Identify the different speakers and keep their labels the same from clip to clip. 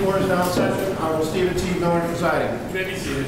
Speaker 1: Court is now in session. Honorable Stephen T. Miller presiding.
Speaker 2: Seated.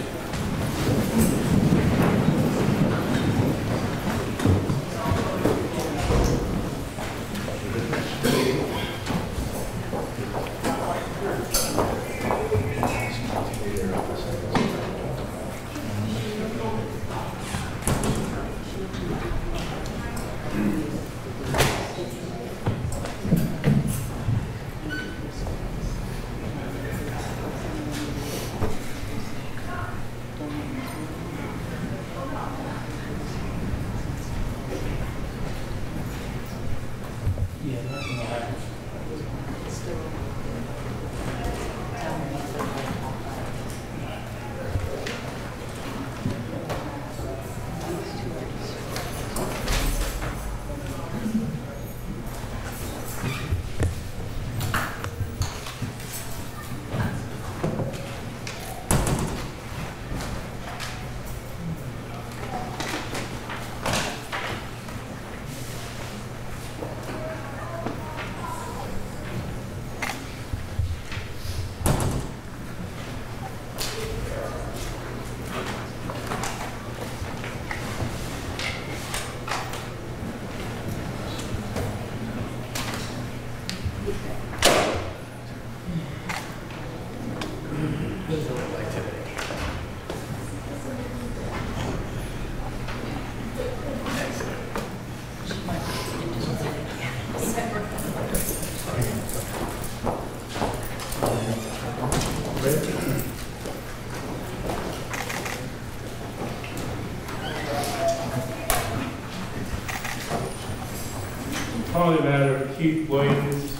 Speaker 2: The matter of Keith Williams,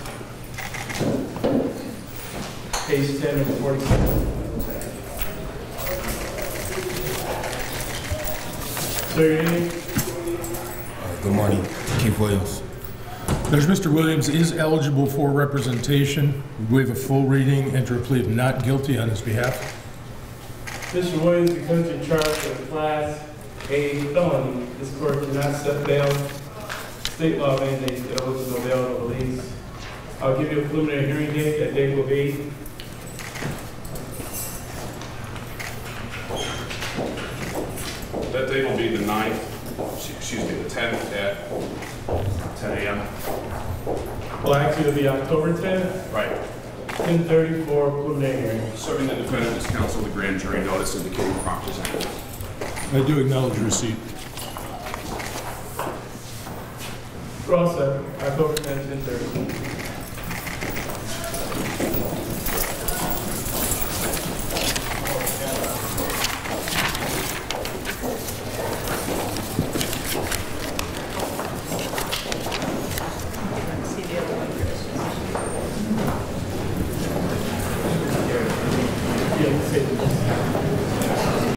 Speaker 2: page 10 of 47. Sir, name?
Speaker 3: Uh, Good morning, Keith Williams.
Speaker 4: Judge, Mr. Williams is eligible for representation. We waive a full reading, and to plead not guilty on his behalf.
Speaker 2: Mr. Williams becomes in charge of Class A felony. This court cannot set bail. State law mandates that owes no bail or release. I'll give you a preliminary hearing date. That date will be
Speaker 5: That date will be the 9th, excuse me, the 10th at 10 a.m.
Speaker 2: Well, actually, it'll be October 10th,
Speaker 5: Right.
Speaker 2: 10:30 for preliminary hearing.
Speaker 5: Serving the defendant as counsel, the grand jury notice indicating prompt presentation.
Speaker 4: I do acknowledge receipt.
Speaker 2: We're all set. October 10th, 10:30.